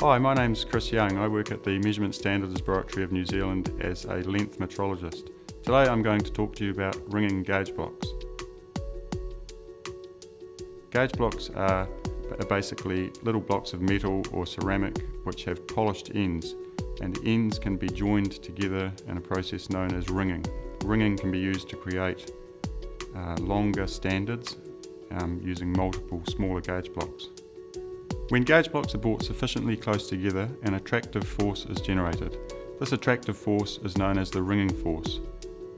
Hi, my name's Chris Young. I work at the Measurement Standards Laboratory of New Zealand as a length metrologist. Today I'm going to talk to you about wringing gauge blocks. Gauge blocks are basically little blocks of metal or ceramic which have polished ends and the ends can be joined together in a process known as wringing. Wringing can be used to create uh, longer standards um, using multiple smaller gauge blocks. When gauge blocks are brought sufficiently close together, an attractive force is generated. This attractive force is known as the wringing force.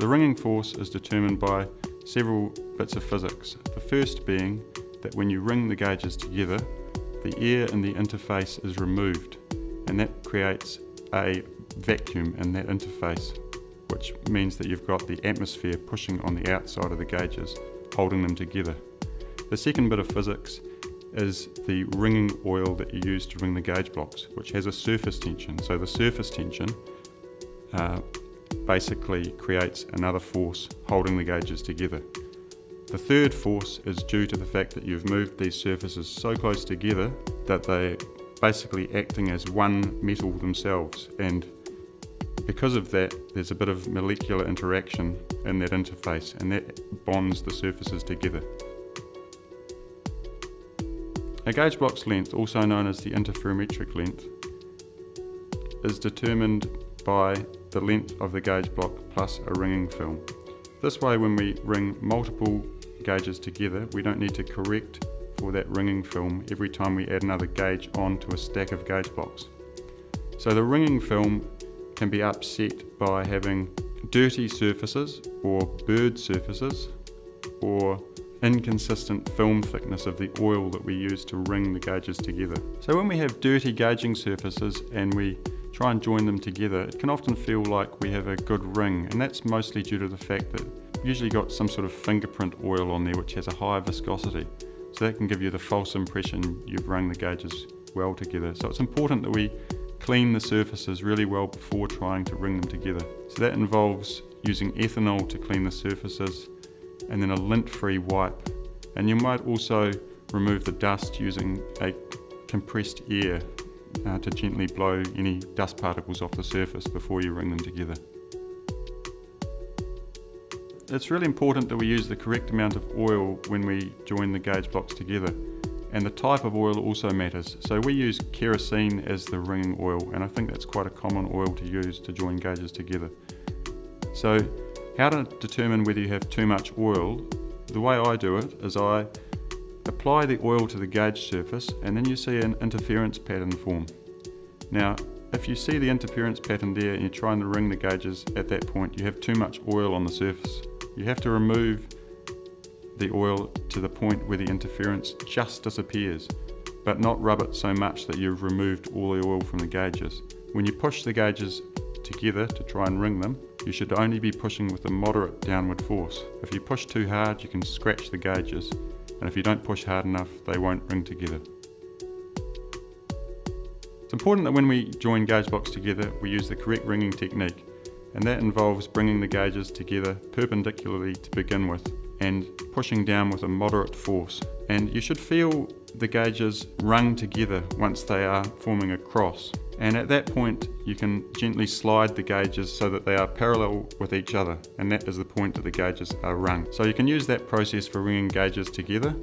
The wringing force is determined by several bits of physics. The first being that when you wring the gauges together, the air in the interface is removed and that creates a vacuum in that interface which means that you've got the atmosphere pushing on the outside of the gauges, holding them together. The second bit of physics is the wringing oil that you use to wring the gauge blocks, which has a surface tension. So the surface tension uh, basically creates another force holding the gauges together. The third force is due to the fact that you've moved these surfaces so close together that they're basically acting as one metal themselves and because of that there's a bit of molecular interaction in that interface and that bonds the surfaces together. A gauge block's length, also known as the interferometric length, is determined by the length of the gauge block plus a wringing film. This way when we wring multiple gauges together we don't need to correct for that wringing film every time we add another gauge onto a stack of gauge blocks. So the wringing film can be upset by having dirty surfaces or burred surfaces or inconsistent film thickness of the oil that we use to wring the gauges together. So when we have dirty gauging surfaces and we try and join them together, it can often feel like we have a good wring and that's mostly due to the fact that we've usually got some sort of fingerprint oil on there which has a high viscosity. So that can give you the false impression you've wrung the gauges well together. So it's important that we clean the surfaces really well before trying to wring them together. So that involves using ethanol to clean the surfaces, and then a lint-free wipe. And you might also remove the dust using a compressed air uh, to gently blow any dust particles off the surface before you wring them together. It's really important that we use the correct amount of oil when we join the gauge blocks together and the type of oil also matters. So we use kerosene as the wringing oil and I think that's quite a common oil to use to join gauges together. So how to determine whether you have too much oil, the way I do it is I apply the oil to the gauge surface and then you see an interference pattern form. Now if you see the interference pattern there and you're trying to wring the gauges at that point you have too much oil on the surface. You have to remove the oil to the point where the interference just disappears but not rub it so much that you've removed all the oil from the gauges. When you push the gauges together to try and wring them, you should only be pushing with a moderate downward force. If you push too hard, you can scratch the gauges, and if you don't push hard enough, they won't wring together. It's important that when we join gauge blocks together, we use the correct wringing technique, and that involves bringing the gauges together perpendicularly to begin with, and pushing down with a moderate force. And you should feel the gauges wrung together once they are forming a cross and at that point you can gently slide the gauges so that they are parallel with each other and that is the point that the gauges are wrung. So you can use that process for wringing gauges together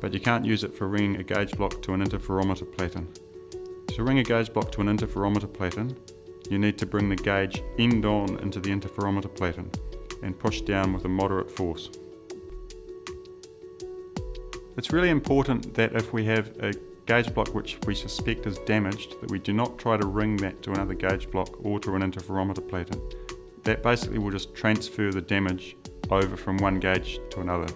but you can't use it for wringing a gauge block to an interferometer platen. To wring a gauge block to an interferometer platen you need to bring the gauge end on into the interferometer platen and push down with a moderate force. It's really important that if we have a gauge block which we suspect is damaged, that we do not try to wring that to another gauge block or to an interferometer platen. That basically will just transfer the damage over from one gauge to another.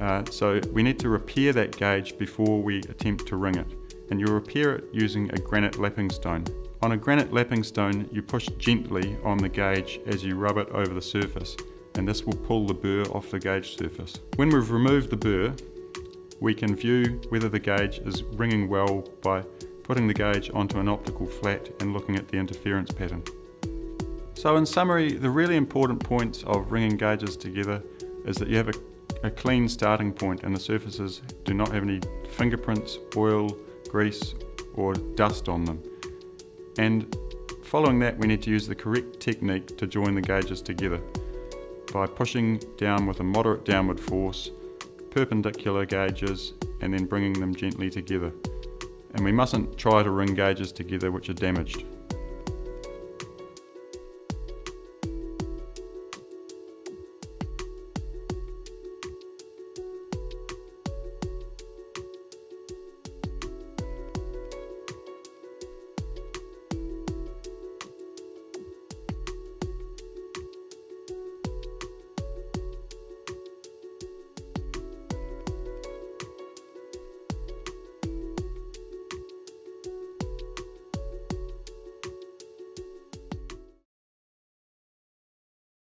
Uh, so we need to repair that gauge before we attempt to wring it. And you repair it using a granite lapping stone. On a granite lapping stone, you push gently on the gauge as you rub it over the surface, and this will pull the burr off the gauge surface. When we've removed the burr, we can view whether the gauge is wringing well by putting the gauge onto an optical flat and looking at the interference pattern. So in summary, the really important points of wringing gauges together is that you have a, a clean starting point and the surfaces do not have any fingerprints, oil, grease or dust on them. And following that, we need to use the correct technique to join the gauges together by pushing down with a moderate downward force, perpendicular gauges, and then bringing them gently together. And we mustn't try to wring gauges together which are damaged.